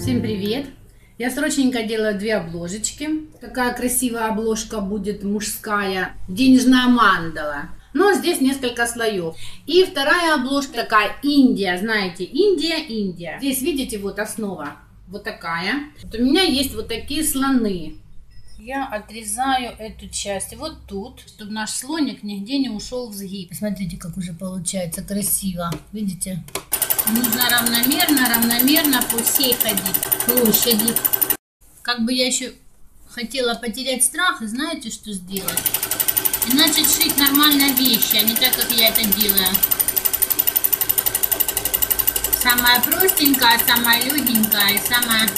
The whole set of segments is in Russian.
Всем привет! Я срочненько делаю две обложечки. Такая красивая обложка будет мужская, денежная мандала. Но здесь несколько слоев. И вторая обложка такая Индия, знаете, Индия, Индия. Здесь видите вот основа, вот такая. Вот у меня есть вот такие слоны. Я отрезаю эту часть вот тут, чтобы наш слоник нигде не ушел в сгиб. Смотрите, как уже получается красиво. Видите? Нужно равномерно, равномерно по всей ходить площади. Как бы я еще хотела потерять страх, и знаете, что сделать? И начать шить нормально вещи, а не так, как я это делаю. Самая простенькая, самая легенькая и самая...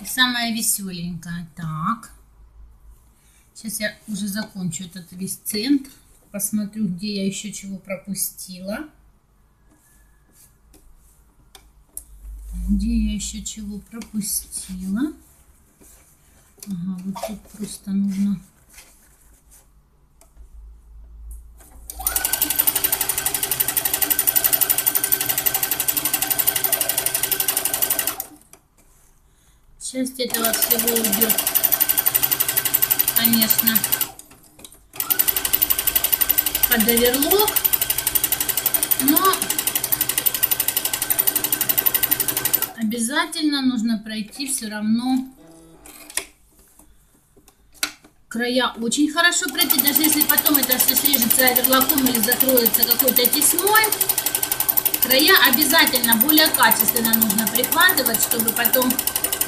И самая веселенькая. Так. Сейчас я уже закончу этот весь центр. Посмотрю, где я еще чего пропустила. Где я еще чего пропустила. Ага, вот тут просто нужно... Часть этого всего уйдет конечно, под оверлок, но обязательно нужно пройти все равно края. Очень хорошо пройти, даже если потом это все срежется оверлоком или закроется какой-то тесьмой, края обязательно более качественно нужно прихватывать, чтобы потом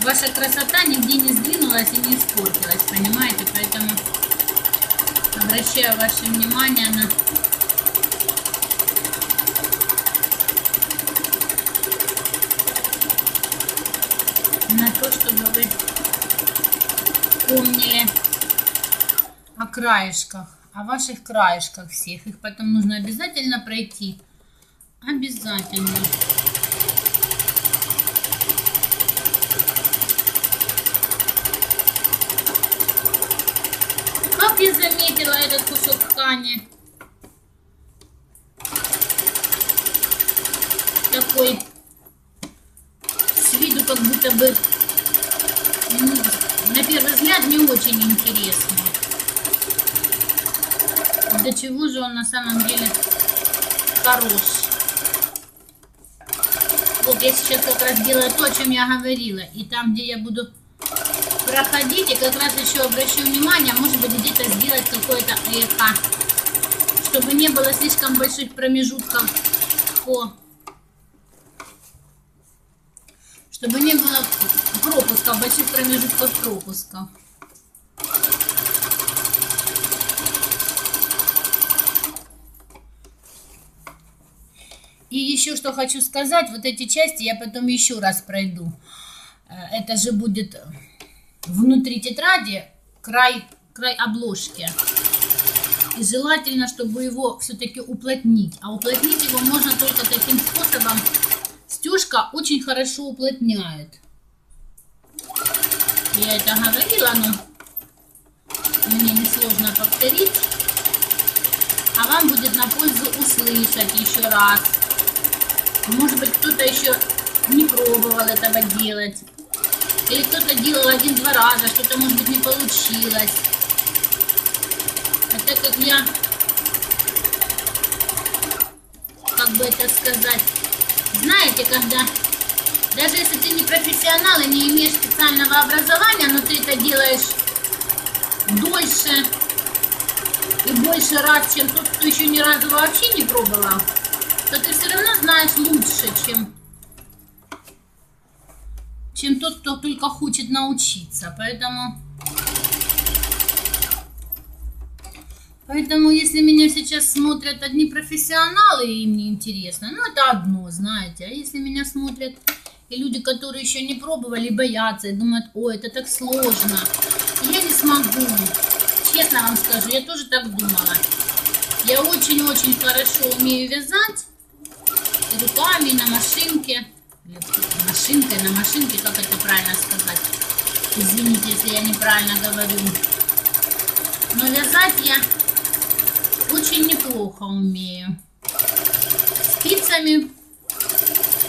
ваша красота нигде не сдвинулась и не испортилась, понимаете? Поэтому обращаю ваше внимание на на то, чтобы вы помнили о краешках, о ваших краешках всех. Их потом нужно обязательно пройти. Обязательно. не заметила этот кусок ткани. Такой с виду как будто бы ну, на первый взгляд не очень интересный. До чего же он на самом деле хорош. Вот я сейчас как раз делаю то, о чем я говорила. И там, где я буду проходите, как раз еще обращу внимание, может быть где-то сделать какое-то эхо, чтобы не было слишком больших промежутков по... Чтобы не было пропусков, больших промежутков пропусков. И еще что хочу сказать, вот эти части я потом еще раз пройду. Э, это же будет внутри тетради край, край обложки. И желательно, чтобы его все-таки уплотнить. А уплотнить его можно только таким способом. Стежка очень хорошо уплотняет. Я это говорила, но мне несложно повторить. А вам будет на пользу услышать еще раз. Может быть, кто-то еще не пробовал этого делать. Или кто-то делал один-два раза, что-то, может быть, не получилось. А так как я, как бы это сказать, знаете, когда, даже если ты не профессионал и не имеешь специального образования, но ты это делаешь дольше и больше раз, чем тот, кто еще ни разу вообще не пробовал, то ты все равно знаешь лучше, чем чем тот, кто только хочет научиться. Поэтому... Поэтому, если меня сейчас смотрят одни профессионалы, и им не интересно, ну, это одно, знаете. А если меня смотрят и люди, которые еще не пробовали, боятся и думают, ой, это так сложно, я не смогу. Честно вам скажу, я тоже так думала. Я очень-очень хорошо умею вязать руками на машинке машинкой, на машинке, как это правильно сказать. Извините, если я неправильно говорю. Но вязать я очень неплохо умею. спицами,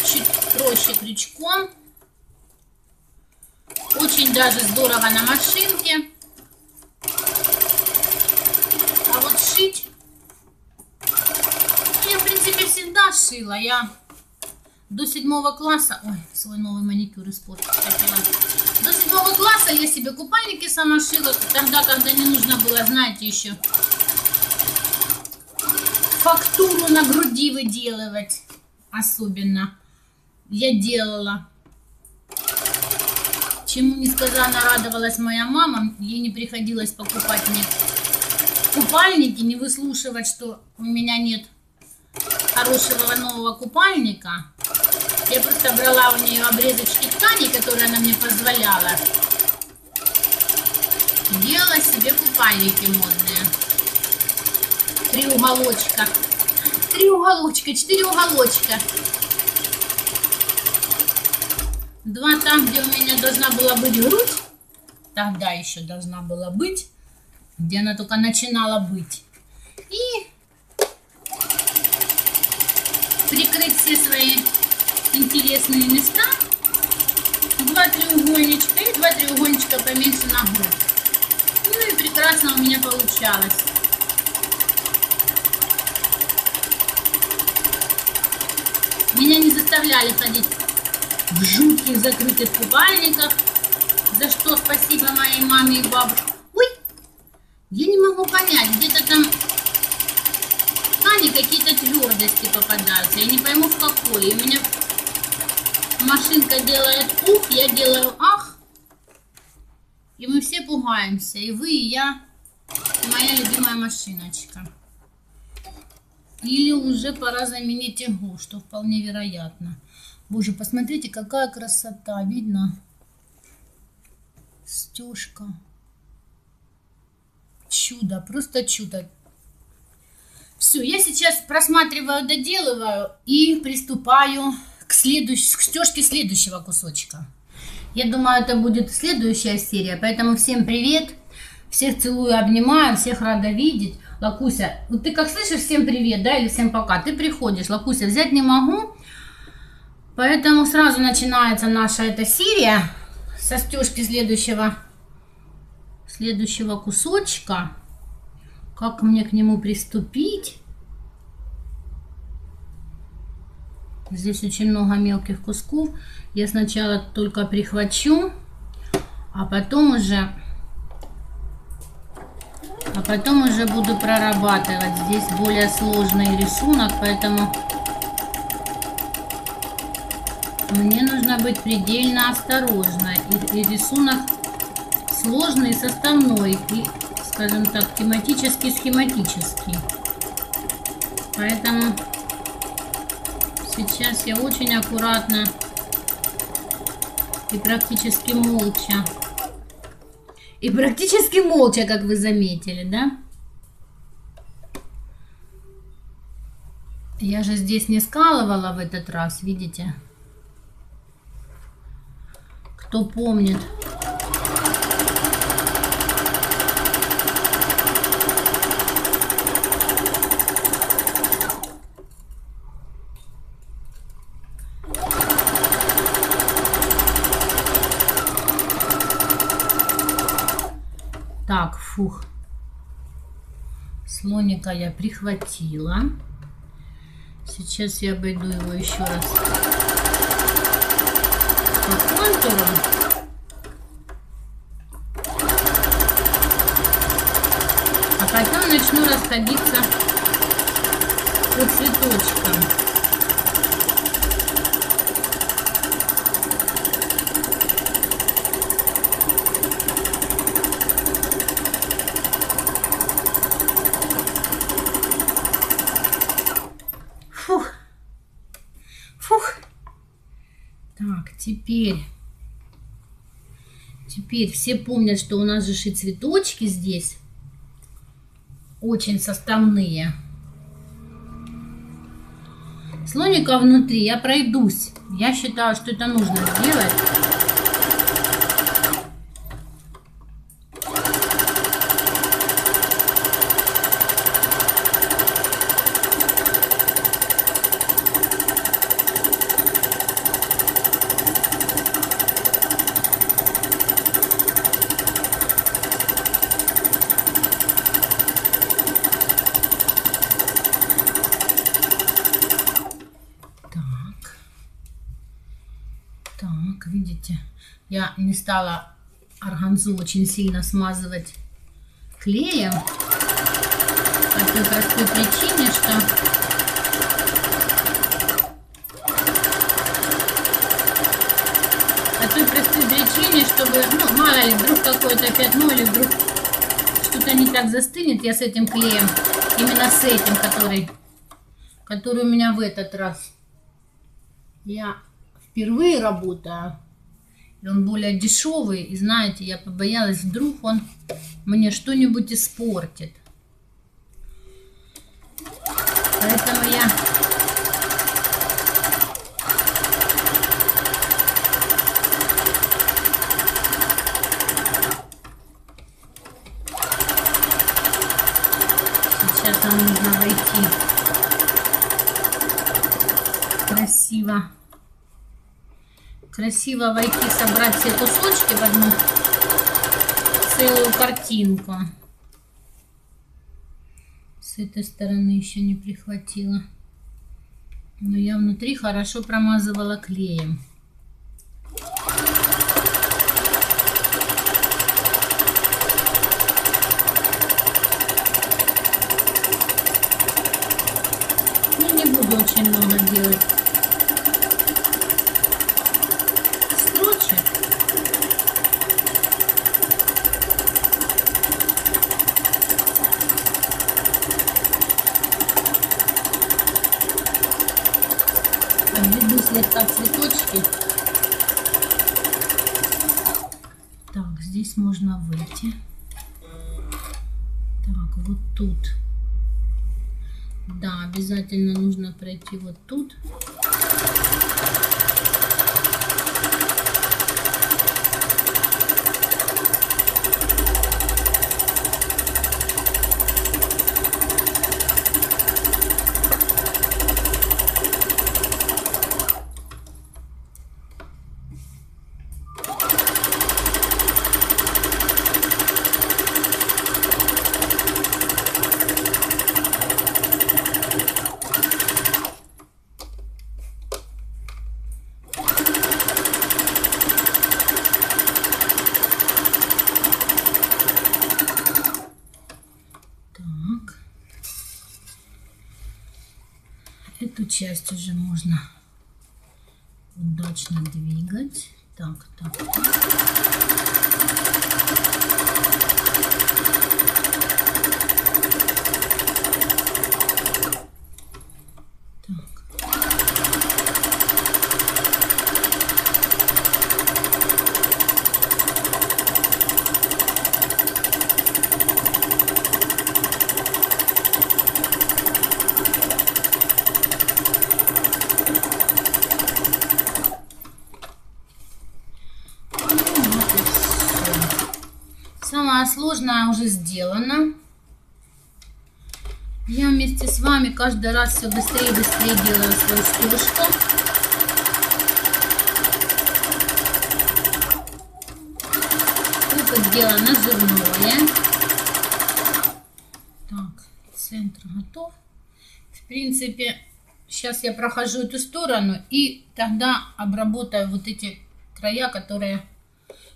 чуть проще крючком. Очень даже здорово на машинке. А вот шить... Я, в принципе, всегда шила. Я до седьмого класса... Ой, свой новый маникюр испортил. До седьмого класса я себе купальники сама шила. Тогда, когда не нужно было, знаете, еще фактуру на груди выделывать. Особенно. Я делала. Чему несказанно радовалась моя мама. Ей не приходилось покупать мне купальники, не выслушивать, что у меня нет хорошего нового купальника. Я просто брала у нее обрезочки ткани, которые она мне позволяла. Делала себе купальники модные. Три уголочка. Три уголочка, четыре уголочка. Два там, где у меня должна была быть грудь. Тогда еще должна была быть. Где она только начинала быть. И прикрыть все свои интересные места. Два треугольничка и два треугольничка поменьше на грудь. Ну и прекрасно у меня получалось. Меня не заставляли ходить в жутких закрытых купальниках, за что спасибо моей маме и бабушке. Ой, я не могу понять, где-то там ткани какие-то твердости попадаются. Я не пойму в какой. И у меня машинка делает ух, я делаю ах. И мы все пугаемся. И вы, и я, и моя любимая машиночка. Или уже пора заменить игру, что вполне вероятно. Боже, посмотрите, какая красота. Видно? Стежка. Чудо, просто чудо. Все, я сейчас просматриваю, доделываю и приступаю к, следующ... к стежке следующего кусочка. Я думаю, это будет следующая серия, поэтому всем привет. Всех целую, обнимаю, всех рада видеть. Лакуся, вот ты как слышишь, всем привет, да, или всем пока. Ты приходишь, Лакуся, взять не могу, поэтому сразу начинается наша эта серия со стежки следующего, следующего кусочка. Как мне к нему приступить? Здесь очень много мелких кусков. Я сначала только прихвачу, а потом уже а потом уже буду прорабатывать. Здесь более сложный рисунок, поэтому мне нужно быть предельно осторожной. И, и рисунок сложный, составной, и, скажем так, тематический, схематический. Поэтому сейчас я очень аккуратно и практически молча и практически молча, как вы заметили, да? Я же здесь не скалывала в этот раз, видите? Кто помнит. Так, фух. Слоника я прихватила. Сейчас я обойду его еще раз по контуру. А потом начну расходиться по цветочкам. Теперь, теперь все помнят, что у нас же и цветочки здесь очень составные. Слоника внутри я пройдусь. Я считаю, что это нужно сделать. Я не стала органзу очень сильно смазывать клеем. По той простой причине, что той простой причине, чтобы, ну, мало ли, вдруг какое-то пятно или вдруг что-то не так застынет, я с этим клеем, именно с этим, который, который у меня в этот раз. Я впервые работаю. И он более дешевый. И знаете, я побоялась, вдруг он мне что-нибудь испортит. Поэтому я Сейчас нам нужно войти красиво красиво войти, собрать все кусочки в одну целую картинку. С этой стороны еще не прихватила. Но я внутри хорошо промазывала клеем. Ну, не буду очень много делать. слегка цветочки. Так, здесь можно выйти. Так, вот тут. Да, обязательно нужно пройти вот тут. эту часть уже можно удачно двигать. Так, так, так. Сложное уже сделано. Я вместе с вами каждый раз все быстрее и быстрее делаю свою стежку. Это дело наживное. Так, центр готов. В принципе, сейчас я прохожу эту сторону и тогда обработаю вот эти края, которые,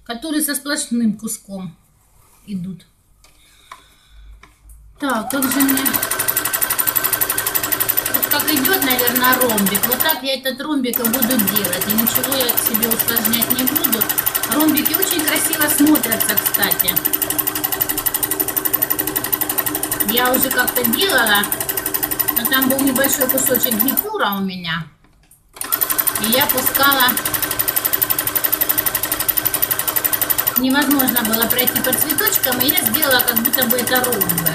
которые со сплошным куском идут. Так, как же мне... Вот как идет, наверное, ромбик. Вот так я этот ромбик и буду делать. И ничего я себе усложнять не буду. Ромбики очень красиво смотрятся, кстати. Я уже как-то делала, но там был небольшой кусочек гипюра у меня. И я пускала невозможно было пройти по цветочкам, и я сделала, как будто бы это ромбы.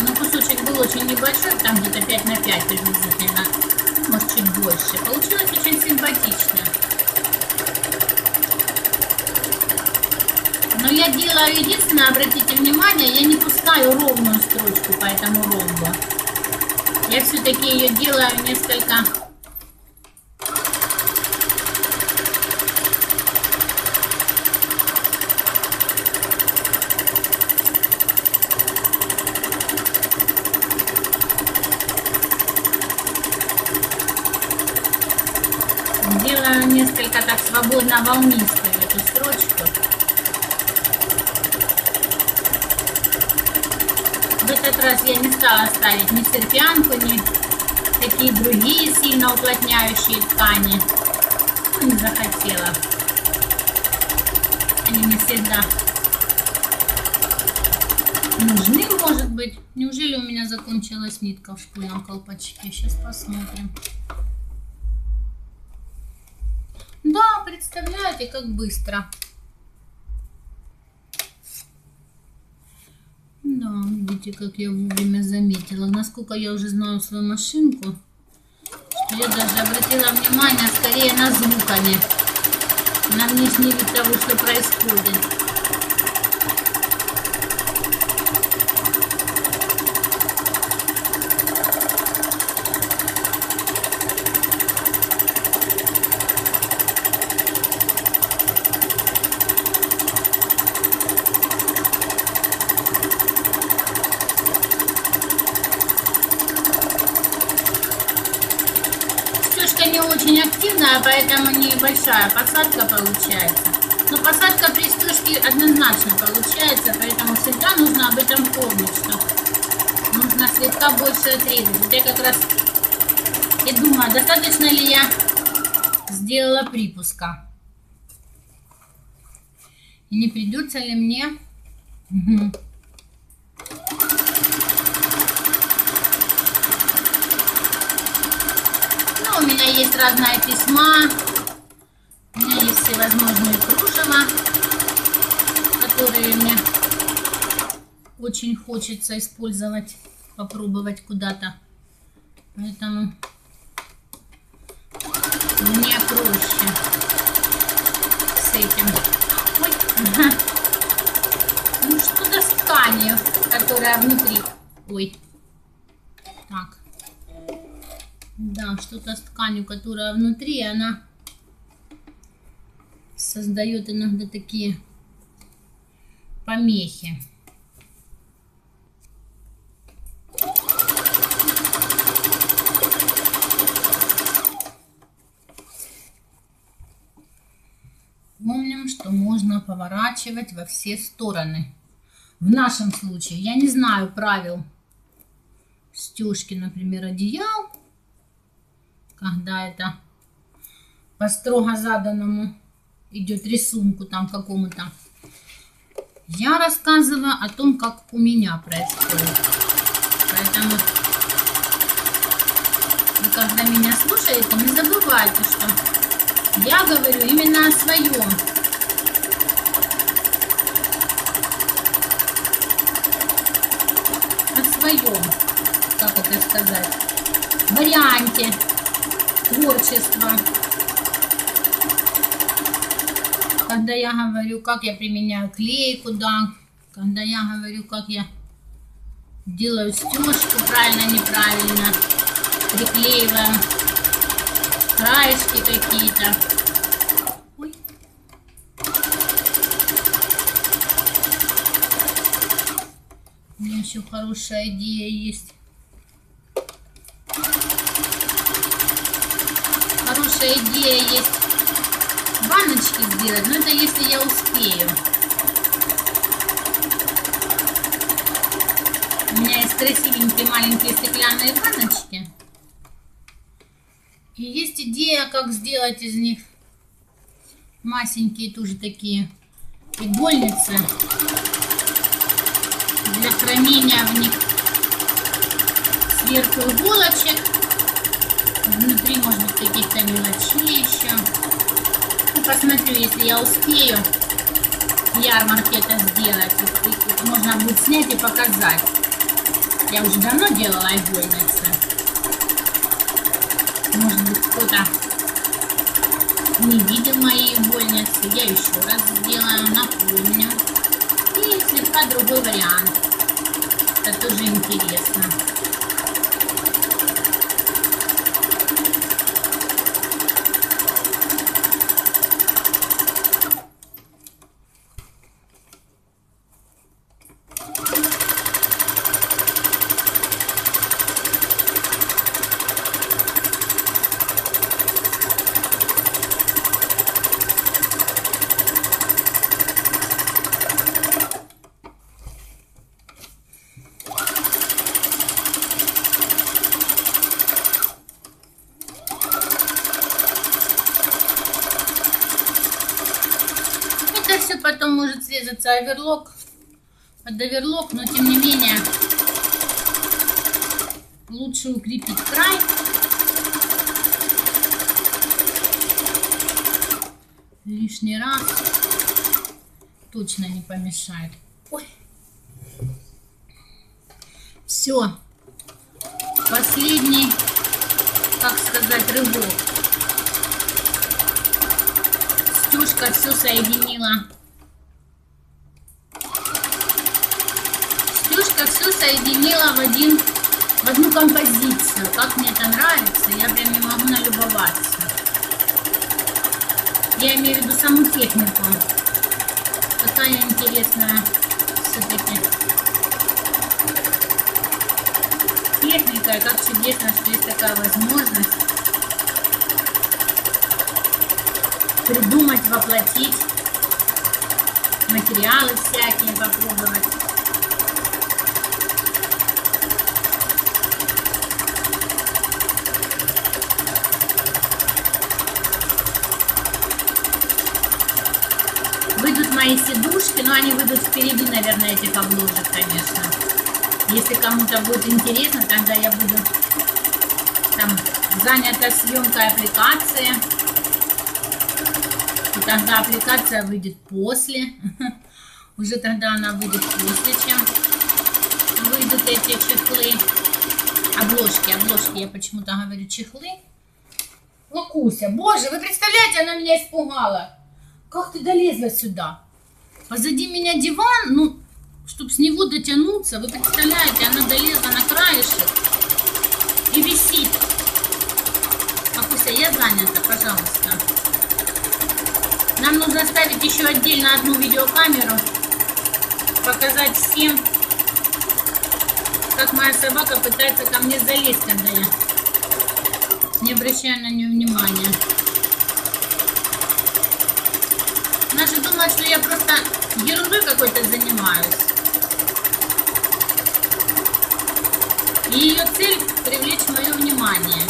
Но кусочек был очень небольшой, там где-то 5 на 5 приблизительно, может чуть больше. Получилось очень симпатично. Но я делаю, единственное, обратите внимание, я не пускаю ровную строчку по этому ромбу. Я все-таки ее делаю несколько делаю сделаю несколько так свободно волнистую эту строчку. В этот раз я не стала ставить ни серпянку, ни такие другие сильно уплотняющие ткани. Ну, не захотела. Они мне всегда нужны, может быть. Неужели у меня закончилась нитка в шпульном колпачке? Сейчас посмотрим. Представляете, как быстро. Да, видите, как я вовремя заметила. Насколько я уже знаю свою машинку, что я даже обратила внимание скорее на звуками, на внешний вид того, что происходит. Активная, поэтому небольшая посадка получается. Но посадка при стужке однозначно получается, поэтому всегда нужно об этом помнить, что нужно слегка больше отрезать. Я как раз и думаю, достаточно ли я сделала припуска. И не придется ли мне... Угу. у меня есть разная письма, у меня есть всевозможные кружева, которые мне очень хочется использовать, попробовать куда-то. Поэтому мне проще с этим. Ой. Ну что-то с тканью, которая внутри. Ой. Так. Да, что-то с тканью, которая внутри, она создает иногда такие помехи. Помним, что можно поворачивать во все стороны. В нашем случае, я не знаю правил стежки, например, одеял когда это по строго заданному идет рисунку там какому-то. Я рассказываю о том, как у меня происходит. Поэтому вы когда меня слушаете, не забывайте, что я говорю именно о своем. О своем, как это сказать, варианте творчество. Когда я говорю, как я применяю клей, куда, когда я говорю, как я делаю стежку правильно, неправильно, приклеиваю краешки какие-то. У меня еще хорошая идея есть. Хорошая идея есть баночки сделать, но это если я успею. У меня есть красивенькие маленькие стеклянные баночки. И есть идея, как сделать из них масенькие тоже такие игольницы для хранения в них сверху иголочек Внутри, может быть, каких-то мелочей еще. Ну, посмотрю, если я успею ярмарке это сделать. Можно будет снять и показать. Я уже давно делала игольницы. Может быть, кто-то не видел мои игольницы. Я еще раз сделаю, напомню. И слегка другой вариант. Это тоже интересно. Срезаться оверлок, под оверлок, но тем не менее лучше укрепить край. Лишний раз точно не помешает. Ой. Все. Последний, как сказать, рывок. Стюшка все соединила. Стюшка все соединила в один, в одну композицию. Как мне это нравится, я прям не могу налюбоваться. Я имею в виду саму технику. Какая интересная все-таки техника, и как чудесно, что есть такая возможность придумать, воплотить, материалы всякие попробовать. Выйдут мои сидушки, но они выйдут впереди, наверное, этих обложек, конечно. Если кому-то будет интересно, тогда я буду там занята съемкой аппликации. И тогда аппликация выйдет после. Уже тогда она выйдет после, чем выйдут эти чехлы. Обложки, обложки, я почему-то говорю чехлы. Лакуся, боже, вы представляете, она меня испугала. Как ты долезла сюда? Позади меня диван, ну, чтобы с него дотянуться, вы представляете, она долезла на краешек и висит. Акуся, я занята, пожалуйста. Нам нужно ставить еще отдельно одну видеокамеру, показать всем, как моя собака пытается ко мне залезть, когда я не обращаю на нее внимания. Она же думает, что я просто ерундой какой-то занимаюсь. И ее цель привлечь мое внимание.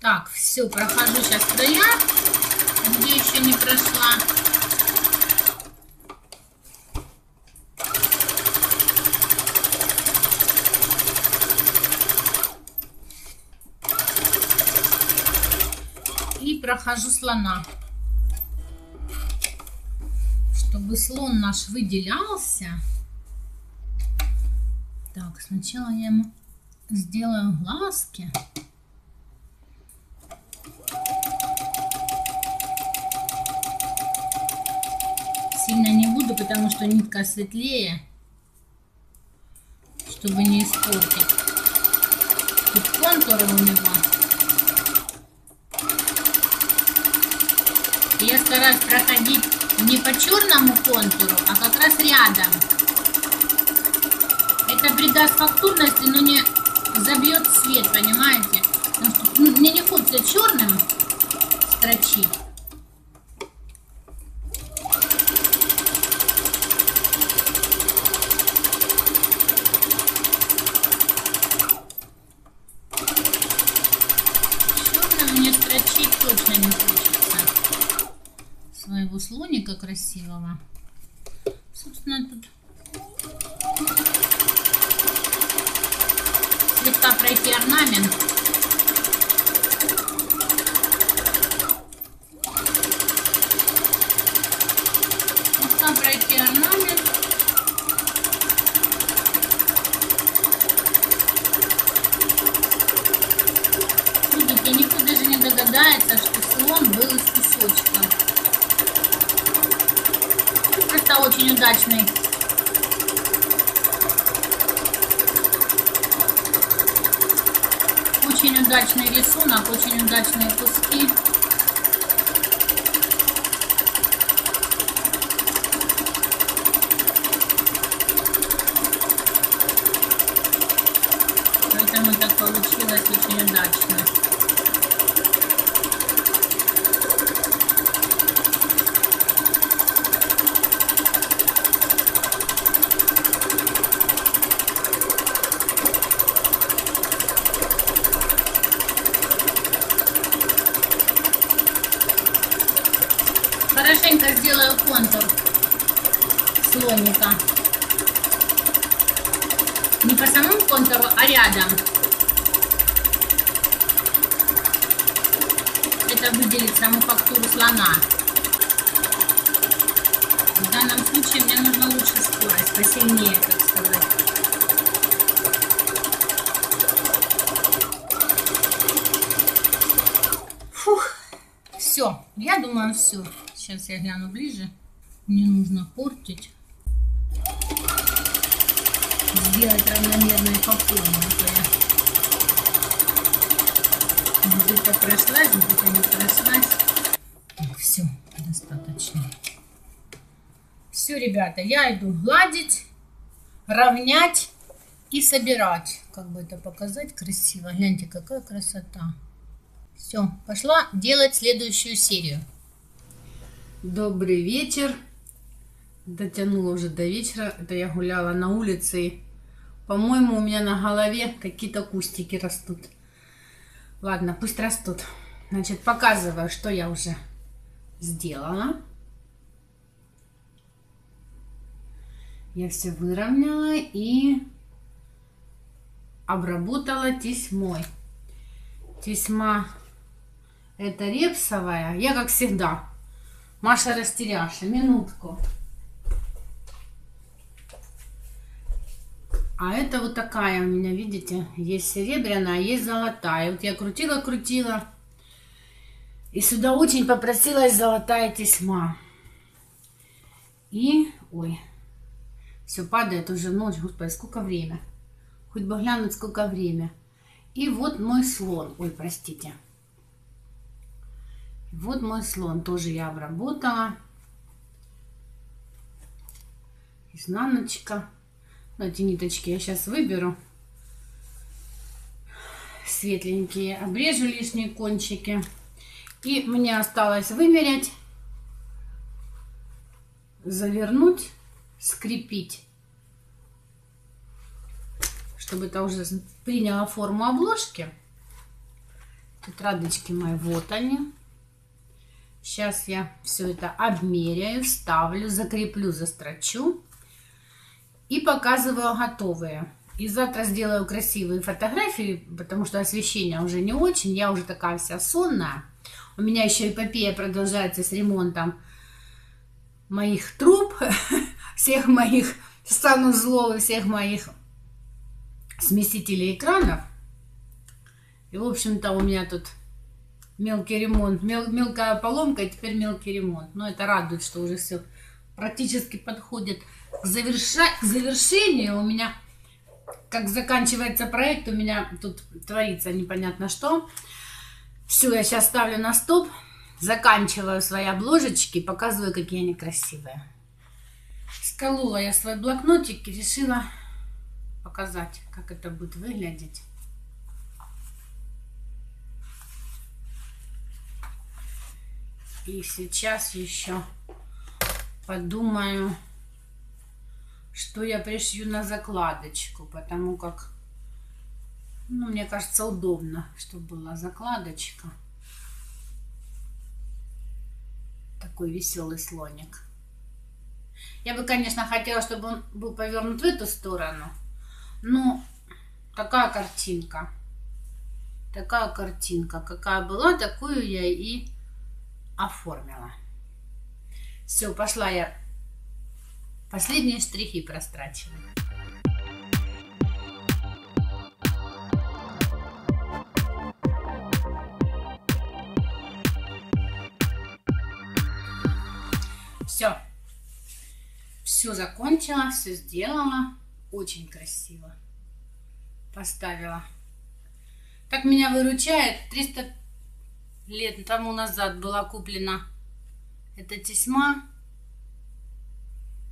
Так, все, прохожу сейчас края, где еще не прошла. И прохожу слона. Чтобы слон наш выделялся. Так, сначала я ему сделаю глазки. Сильно не буду, потому что нитка светлее, чтобы не испортить. Тут контуры у него. И я стараюсь проходить не по черному контуру, а как раз рядом. Это придаст фактурности, но не забьет цвет, понимаете? Ну, мне не хочется черным строчить. Черным мне строчить точно не хочется. Своего слоника красивого. Собственно, тут слегка пройти орнамент. Слегка пройти орнамент. Видите, никто даже не догадается, что слон был из песочка. Просто удачный Очень удачный рисунок, очень удачные куски. Поэтому так получилось очень удачно. Сделаю контур слоника. Не по самому контуру, а рядом. Это выделит саму фактуру слона. В данном случае мне нужна лучше скорость, посильнее, так сказать. Фух, все, я думаю, все. Сейчас я гляну ближе. Не нужно портить. Сделать равномерные по форме. Где-то прошлась, где-то не прошлась. Все, достаточно. Все, ребята, я иду гладить, равнять и собирать. Как бы это показать красиво. Гляньте, какая красота. Все, пошла делать следующую серию. Добрый вечер. Дотянула уже до вечера. Это я гуляла на улице. По-моему, у меня на голове какие-то кустики растут. Ладно, пусть растут. Значит, показываю, что я уже сделала. Я все выровняла и обработала тесьмой. Тесьма это репсовая. Я, как всегда, Маша растеряша. Минутку. А это вот такая у меня, видите, есть серебряная, есть золотая. Вот я крутила-крутила. И сюда очень попросилась золотая тесьма. И, ой, все падает уже ночь, господи, сколько время. Хоть бы глянуть, сколько время. И вот мой слон. Ой, простите. Вот мой слон. Тоже я обработала. Изнаночка. Ну, эти ниточки я сейчас выберу. Светленькие. Обрежу лишние кончики. И мне осталось вымерять, завернуть, скрепить, чтобы это уже приняло форму обложки. Тетрадочки мои, вот они. Сейчас я все это обмеряю, ставлю, закреплю, застрочу и показываю готовые. И завтра сделаю красивые фотографии, потому что освещение уже не очень. Я уже такая вся сонная. У меня еще эпопея продолжается с ремонтом моих труб, всех моих санузлов, всех моих смесителей экранов. И, в общем-то, у меня тут мелкий ремонт, мел, мелкая поломка и теперь мелкий ремонт. Но это радует, что уже все практически подходит к, заверша... к завершению. У меня, как заканчивается проект, у меня тут творится непонятно что. Все, я сейчас ставлю на стоп, заканчиваю свои обложечки, показываю, какие они красивые. Сколола я свой блокнотик и решила показать, как это будет выглядеть. И сейчас еще подумаю, что я пришью на закладочку, потому как ну, мне кажется, удобно, чтобы была закладочка. Такой веселый слоник. Я бы, конечно, хотела, чтобы он был повернут в эту сторону. Но такая картинка. Такая картинка. Какая была, такую я и оформила. Все, пошла я последние штрихи прострачиваю. Все. Все закончила, все сделала. Очень красиво. Поставила. Так меня выручает. 300 лет тому назад была куплена эта тесьма.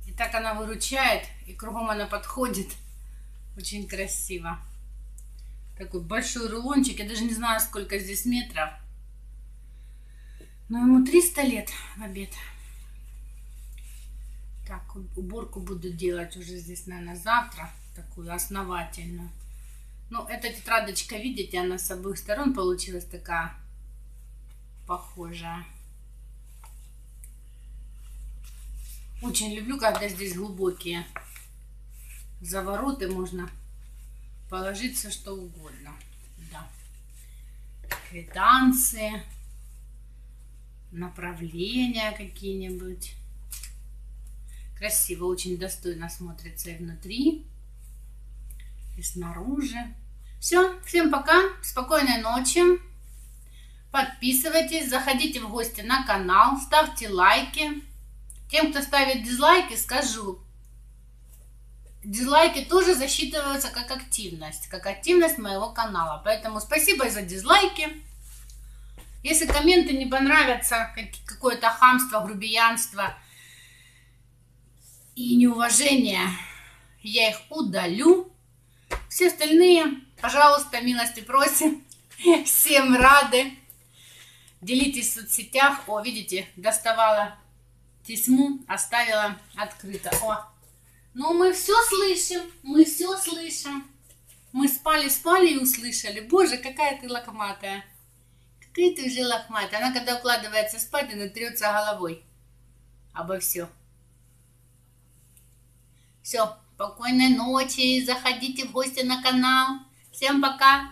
И так она выручает. И кругом она подходит. Очень красиво. Такой большой рулончик. Я даже не знаю, сколько здесь метров. Но ему 300 лет в обед. Так, уборку буду делать уже здесь, наверное, завтра. Такую основательную. Ну, эта тетрадочка, видите, она с обоих сторон получилась такая похожая. Очень люблю, когда здесь глубокие завороты, можно положить все что угодно. Да. Квитанции, направления какие-нибудь. Красиво, очень достойно смотрится и внутри, и снаружи. Все, всем пока, спокойной ночи. Подписывайтесь, заходите в гости на канал, ставьте лайки. Тем, кто ставит дизлайки, скажу, дизлайки тоже засчитываются как активность, как активность моего канала. Поэтому спасибо за дизлайки. Если комменты не понравятся, какое-то хамство, грубиянство и неуважение, я их удалю. Все остальные, пожалуйста, милости просим. Всем рады. Делитесь в соцсетях. О, видите, доставала тесьму, оставила открыто. О, ну мы все слышим, мы все слышим. Мы спали-спали и услышали. Боже, какая ты лохматая. Какая ты уже лохматая. Она когда укладывается спать, она трется головой обо все. Все, спокойной ночи. Заходите в гости на канал. Всем пока.